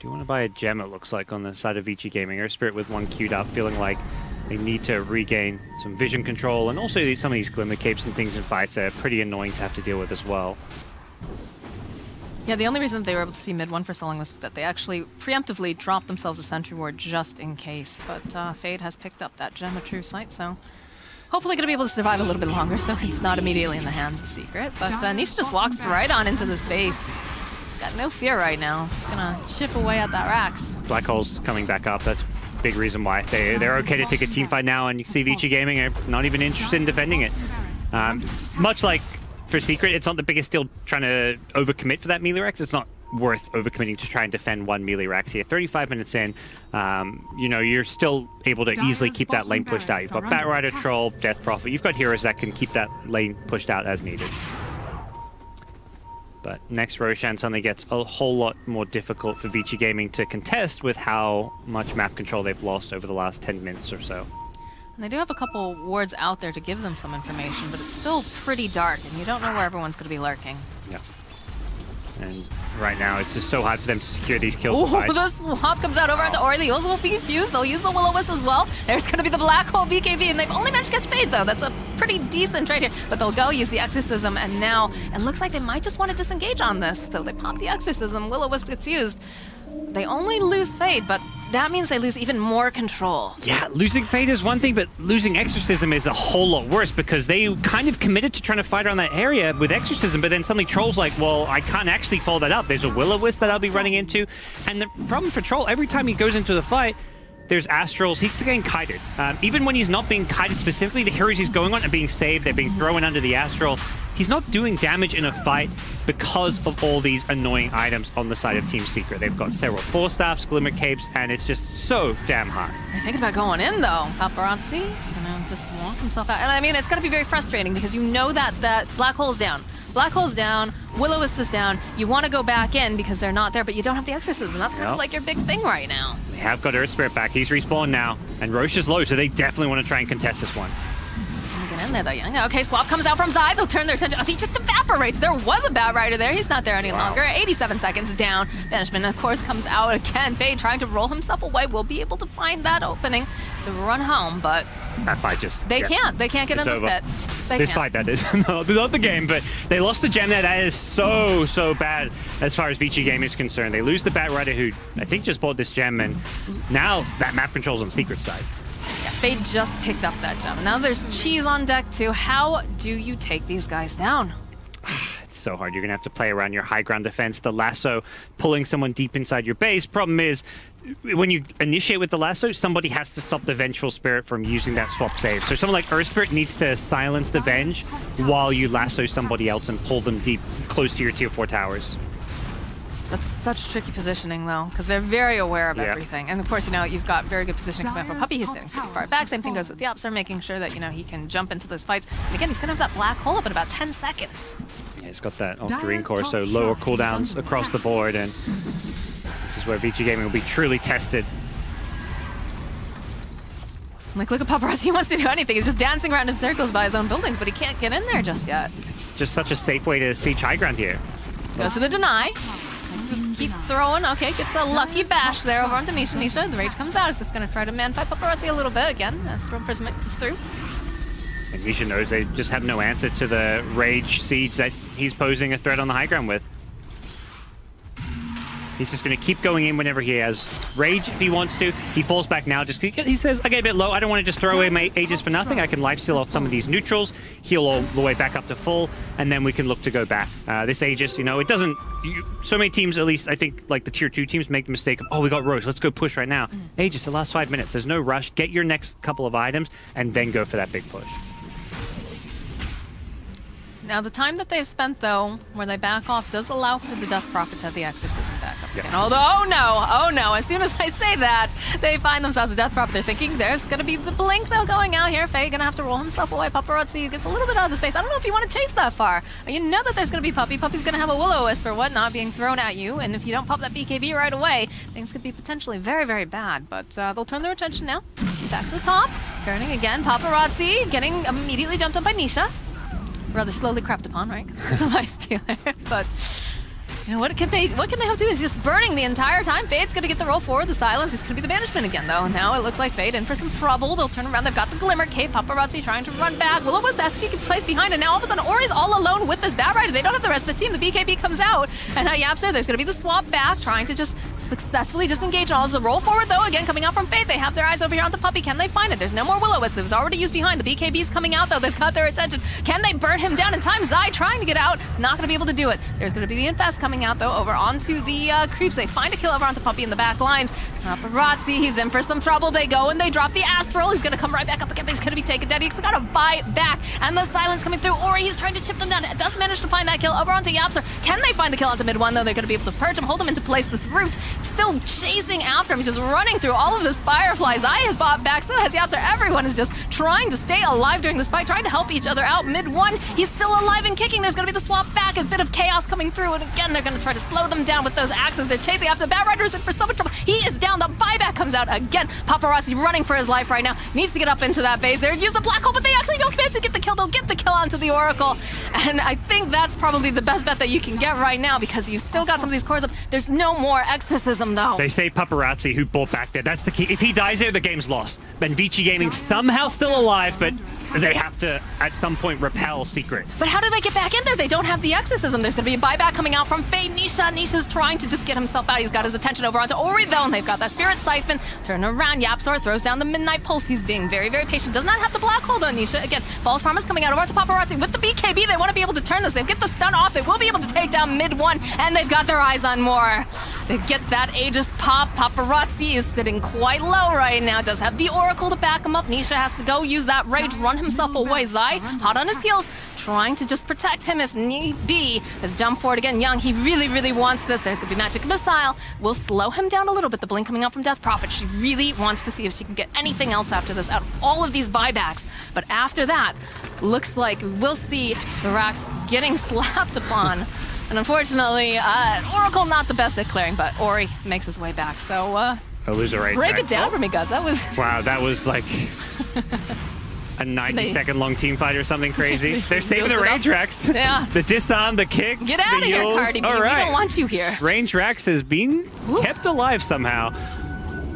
Do you want to buy a gem, it looks like, on the side of Vici Gaming? Air Spirit with one queued up, feeling like they need to regain some vision control, and also some of these glimmer capes and things in fights are pretty annoying to have to deal with as well. Yeah, the only reason they were able to see mid one for so long was that they actually preemptively dropped themselves a sentry ward just in case. But uh, Fade has picked up that gem of true sight, so hopefully going to be able to survive a little bit longer, so it's not immediately in the hands of Secret. But uh, Nisha just walks right on into this base. He's got no fear right now. Just gonna chip away at that Rax. Black Hole's coming back up. That's big reason why. They, they're okay to take a team fight now, and you see Vici Gaming are not even interested in defending it. Um, much like for Secret, it's not the biggest deal trying to overcommit for that melee Rax. It's not worth overcommitting to try and defend one melee Rax here. 35 minutes in, um, you know, you're still able to easily keep that lane pushed out. You've got Batrider, Troll, Death Prophet. You've got heroes that can keep that lane pushed out as needed. But next Roshan suddenly gets a whole lot more difficult for Vici Gaming to contest with how much map control they've lost over the last 10 minutes or so. And they do have a couple wards out there to give them some information, but it's still pretty dark, and you don't know where everyone's going to be lurking. And right now, it's just so hard for them to secure these kills. Ooh, the swap comes out over onto Ori. The Eul's will be fused. They'll use the Will-O-Wisp as well. There's going to be the Black Hole BKB, and they've only managed to catch Fade, though. That's a pretty decent trade here. But they'll go use the Exorcism, and now it looks like they might just want to disengage on this. So they pop the Exorcism. Will-O-Wisp gets used. They only lose Fade, but that means they lose even more control. Yeah, losing Fade is one thing, but losing Exorcism is a whole lot worse because they kind of committed to trying to fight around that area with Exorcism, but then suddenly Troll's like, well, I can't actually follow that up. There's a Will-O-Wisp that I'll be running into. And the problem for Troll, every time he goes into the fight, there's Astrals. He's getting kited. Um, even when he's not being kited specifically, the heroes he's going on are being saved. They're being thrown under the Astral. He's not doing damage in a fight because of all these annoying items on the side of Team Secret. They've got several Force Staffs, Glimmer Capes, and it's just so damn hard. They're thinking about going in though. Paparazzi is gonna just walk himself out. And I mean, it's gonna be very frustrating because you know that that black hole's down. Black hole's down, Will-O-Wisp is down. You want to go back in because they're not there, but you don't have the exorcism. That's kind of like your big thing right now. They have got Earth Spirit back. He's respawned now. And Rosh is low, so they definitely want to try and contest this one. And again, in there though, Yang. Okay, swap comes out from Zai. They'll turn their attention. Oh, he just evaporates. There was a Batrider there. He's not there any Wow. longer. 87 seconds down. Banishment, of course, comes out again. Fade trying to roll himself away. Will be able to find that opening to run home, but That fight just they yeah. can't. They can't get It's in this over. pit. They this can't. fight that is not, not the game, but they lost the gem there. That is so so bad as far as Vici Game is concerned. They lose the Batrider who I think just bought this gem, and now that map controls on Secret side. Fade just picked up that gem. Now there's cheese on deck too. How do you take these guys down? It's so hard. You're gonna have to play around your high ground defense, the lasso, pulling someone deep inside your base. Problem is. When you initiate with the lasso, somebody has to stop the Vengeful Spirit from using that swap save. So someone like Earth Spirit needs to silence the Venge while you lasso somebody else and pull them deep, close to your tier 4 towers. That's such tricky positioning, though, because they're very aware of Yeah. everything. And of course, you know, you've got very good positioning coming from Puppey. He's top standing pretty far back. Same thing goes with the fallen. YapzOr, making sure that, you know, he can jump into those fights. And again, he's going to have that black hole up in about 10 seconds. Yeah, it's got that on Dyer's green core, so lower cooldowns across the board, and this is where Vici Gaming will be truly tested. Like, look at Paparazzi. He wants to do anything. He's just dancing around in circles by his own buildings, but he can't get in there just yet. It's just such a safe way to siege high ground here. Goes for the deny. Keep throwing. Okay, gets a lucky bash there over on Nisha. Nisha, the rage comes out. Is just going to try to man fight Paparazzi a little bit again as Storm Prism comes through. And Nisha knows they just have no answer to the rage siege that he's posing a threat on the high ground with. He's just going to keep going in whenever he has rage if he wants to. He falls back now. Just he says, "I get a bit low. I don't want to just throw away my ages for nothing. I can lifesteal off some of these neutrals, heal all the way back up to full, and then we can look to go back." Uh, this Aegis, you know, it doesn't. You, so many teams, at least I think, like the tier two teams, make the mistake of, "Oh, we got Rose. Let's go push right now." Aegis, the last five minutes. There's no rush. Get your next couple of items, and then go for that big push. Now, the time that they've spent, though, where they back off, does allow for the Death Prophet to have the Exorcism back up again. Although, oh no, oh no, as soon as I say that, they find themselves a Death Prophet. They're thinking there's going to be the blink, though, going out here. Fade going to have to roll himself away. Paparazzi gets a little bit out of the space. I don't know if you want to chase that far. You know that there's going to be Puppey. Puppey's going to have a Will-O-Wisp or whatnot being thrown at you, and if you don't pop that BKB right away, things could be potentially very, very bad. But uh, they'll turn their attention now. Back to the top. Turning again. Paparazzi getting immediately jumped on by Nisha rather slowly crept upon, right? Because it's a life stealer. but you know what can they what can they hope to do? He's just burning the entire time. Fade's gonna get the roll forward, the silence. He's gonna be the banishment again though. Now it looks like Fade in for some trouble. They'll turn around. They've got the glimmer cape. Paparazzi trying to run back. Will almost ask if he can place behind, and now all of a sudden Ori's all alone with this Batrider. They don't have the rest of the team. The BKB comes out, and uh, now YapzOr, there's gonna be the swap back, trying to just successfully disengage all as the roll forward though again coming out from Fade they have their eyes over here onto Puppey. Can they find it? There's no more Will-O-Wisp it was already used behind. The BKB's coming out though. They've got their attention. Can they burn him down? In time Zai trying to get out. Not gonna be able to do it. There's gonna be the Infest coming out though over onto the uh, creeps. They find a kill over onto Puppey in the back lines. Paparazzi he's in for some trouble. They go and they drop the Astral. He's gonna come right back up again he's gonna be taken dead. He's gotta buy back. And the silence coming through. Ori he's trying to chip them down. Does manage to find that kill over onto YapzOr can they find the kill onto mid one though? They're gonna be able to purge him hold him into place. This root still chasing after him. He's just running through all of this fireflies. I has bought back, so has YapzOr. Everyone is just trying to stay alive during this fight, trying to help each other out. Mid one, he's still alive and kicking. There's going to be the swap back, a bit of chaos coming through, and again, they're going to try to slow them down with those axes. They're chasing after Batrider's in for so much trouble. He is down. The buyback comes out again. Paparazzi running for his life right now. Needs to get up into that base there. Use the black hole, but they actually don't manage to get the kill. They'll get the kill onto the Oracle. And I think that's probably the best bet that you can get right now because you've still got some of these cores up. There's no more exorcism though. They say Paparazzi who bought back there. That's the key. If he dies there, the game's lost. Benvici Vici Gaming somehow still alive, but they have to at some point repel Secret. But how do they get back in there? They don't have the exorcism. There's going to be a buyback coming out from Fade. Nisha. Nisha's trying to just get himself out. He's got his attention over onto Ori, though, and they've got that Spirit Siphon. Turn around. YapzOr throws down the Midnight Pulse. He's being very, very patient. Does not have the Black Hole, though, Nisha. Again, False Promise coming out over onto Paparazzi. With the BKB, they want to be able to turn this. They get the stun off. They will be able to take down mid one, and they've got their eyes on more. They get that Aegis pop. Paparazzi is sitting quite low right now. Does have the Oracle to back him up. Nisha has to go use that Rage, run himself away. Zai, hot on his heels, trying to just protect him if need be. As jump forward again, Yang, he really, really wants this. There's gonna be Magic Missile. We'll slow him down a little bit. The blink coming out from Death Prophet. She really wants to see if she can get anything else after this out of all of these buybacks. But after that, looks like we'll see the racks getting slapped upon. And unfortunately, uh, Oracle not the best at clearing, but Ori makes his way back. So uh, A loser right break there. it down for me, guys. That was Wow, that was like a 90 They- second long team fight or something crazy. They're saving the range. Rax. Yeah. The disarm, the kick. Get out of here. Cardi B. All We don't want you here. Range Rax has been kept alive somehow.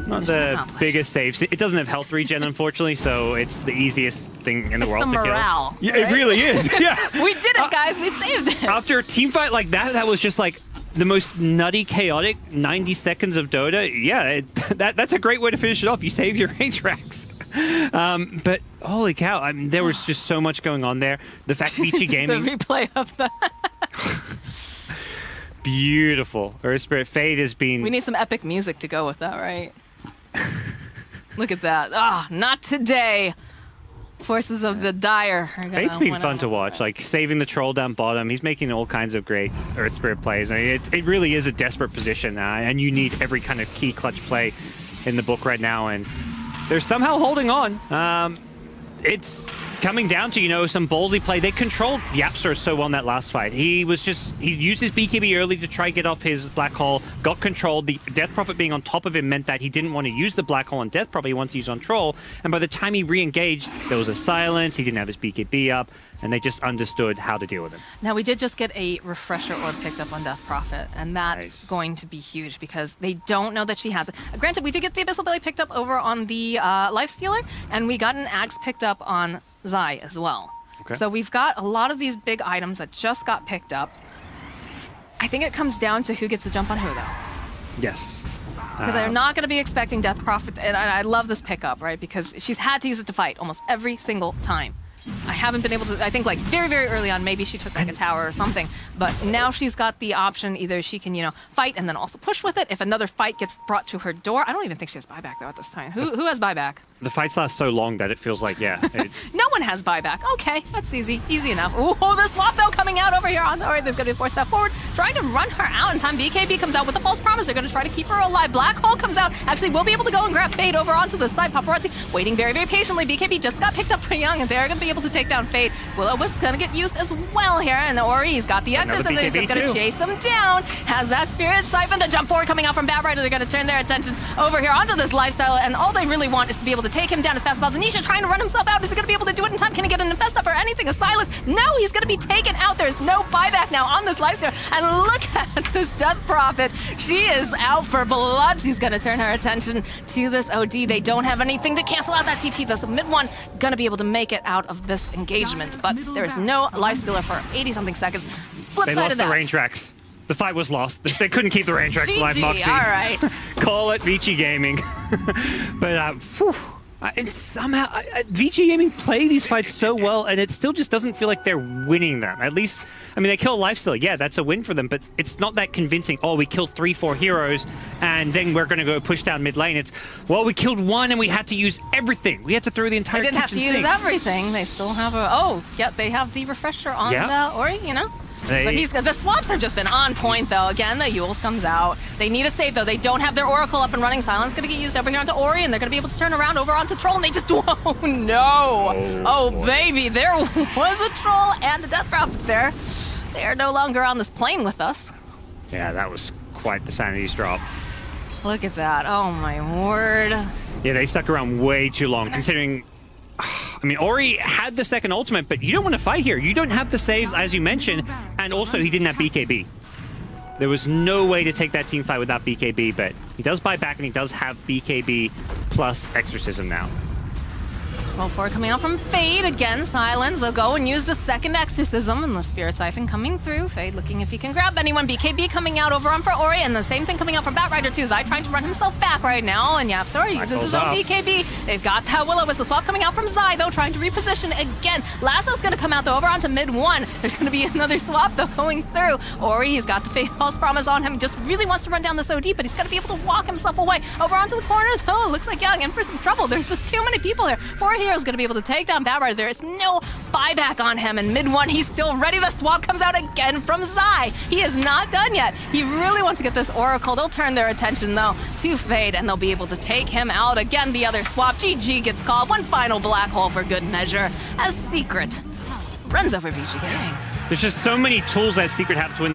Not the biggest saves. It doesn't have health regen, unfortunately, so it's the easiest thing in the It's world the to morale. kill. Yeah, it really is. Yeah. We did it, uh, guys. We saved it. After a team fight like that, that was just like the most nutty, chaotic 90 seconds of Dota. Yeah, it, that, that's a great way to finish it off. You save your range racks. Um, but holy cow, I mean, there was just so much going on there. The fact The Gaming, replay of that. beautiful. Earth Spirit Fade has been. We need some epic music to go with that, right? Look at that. Ah, not today. Forces of the Dire Fade's been fun to watch, like saving the troll down bottom. He's making all kinds of great Earth Spirit plays. I mean, it, it really is a desperate position, uh, and you need every kind of key clutch play in the book right now. And they're somehow holding on. Um, it's coming down to you know some ballsy play. They controlled YapzOr so well in that last fight. He was just he used his BKB early to try to get off his black hole. Got controlled. The Death Prophet being on top of him meant that he didn't want to use the black hole on Death Prophet. He wanted to use on Troll. And by the time he re-engaged, there was a silence. He didn't have his BKB up, and they just understood how to deal with him. Now we did just get a refresher orb picked up on Death Prophet, and that's Nice. going to be huge because they don't know that she has it. Granted, we did get the Abyssal Blade picked up over on the uh, Life Stealer, and we got an axe picked up on Zai as well. Okay. So we've got a lot of these big items that just got picked up. I think it comes down to who gets the jump on who, though. Yes. Because Um, I'm not going to be expecting Death Prophet, and I, I love this pickup, right? Because she's had to use it to fight almost every single time. I haven't been able to. I think like very very early on, maybe she took like a tower or something. But now she's got the option. Either she can you know fight and then also push with it. If another fight gets brought to her door, I don't even think she has buyback though at this time. Who who has buyback? The fights last so long that it feels like yeah. It, No one has buyback. Okay, that's easy. Easy enough. Ooh, the swap though coming out over here on the. All right, there's going to be a four step forward. Trying to run her out in time. BKB comes out with the false promise. They're going to try to keep her alive. Black Hole comes out. Actually, we'll be able to go and grab Fade over onto the side. Paparazzi waiting very, very patiently. BKB just got picked up for Yang, and they're going to be able to take down Fade. Willow was going to get used as well here, and the Ori's got the Exorcism. He's just going to chase them down. Has that Spirit Siphon. The jump forward coming out from Batrider. They're going to turn their attention over here onto this Lifestealer, and all they really want is to be able to take him down as fast as possible. Nisha trying to run himself out. Is he going to be able to do it in time? Can he get an infest up or anything? A Silas? No, he's going to be taken out. There's no buyback now on this Lifestealer. And look at this Death Prophet. She is out for blood. She's going to turn her attention to this OD. They don't have anything to cancel out that TP. The mid one going to be able to make it out of this engagement, but there is no life stealer for 80 something seconds. Flip they side lost of the that. range racks. The fight was lost. They couldn't keep the range tracks alive. GG, Moxie. all right. Call it Vici Gaming. but uh, phew, uh, it's somehow uh, uh, Vici Gaming play these fights so well, and it still just doesn't feel like they're winning them. At least, I mean, they kill a Lifesteal. Yeah, that's a win for them, but it's not that convincing. Oh, we killed three, four heroes, and then we're going to go push down mid lane. It's well, we killed one, and we had to use everything. We had to throw the entire. They didn't have to kitchen use everything. They still have a. Oh, yep, they have the refresher on Yeah. the Ori, you know? They- But he's the swaps have just been on point though. Again, the Eul's comes out. They need a save though. They don't have their Oracle up and running. Silence gonna get used over here onto Ori, and they're gonna be able to turn around over onto Troll, and they just oh no, oh, oh baby, there was a Troll and a Death Prophet there. They are no longer on this plane with us. Yeah, that was quite the sanity's drop. Look at that. Oh my word. Yeah, they stuck around way too long, considering. I mean, Ori had the second ultimate, but you don't want to fight here. You don't have the save, as you mentioned, and also he didn't have BKB. There was no way to take that team fight without BKB, but he does buy back and he does have BKB plus Exorcism now. Roll four coming out from Fade. Again, Silence. They'll go and use the second exorcism and the Spirit Siphon coming through. Fade looking if he can grab anyone. BKB coming out over on for Ori, and the same thing coming out from Batrider too. Zai trying to run himself back right now, and YapzOr uses his own up. BKB. They've got that Willow Whistle swap coming out from Zai, though, trying to reposition again. Lasso's gonna come out though over onto mid one. There's gonna be another swap though going through. Ori, he's got the Faith False Promise on him. He just really wants to run down this OD, but he's gonna be able to walk himself away. Over onto the corner though, it looks like Yang in for some trouble. There's just too many people here. Four heroes gonna be able to take down Rider. There is no buyback on him, and mid one, he's still ready. The swap comes out again from Zai. He is not done yet. He really wants to get this Oracle. They'll turn their attention though to Fade, and they'll be able to take him out again. The other swap, GG gets called. One final black hole for good measure as Secret runs over Gang. There's just so many tools that Secret have to win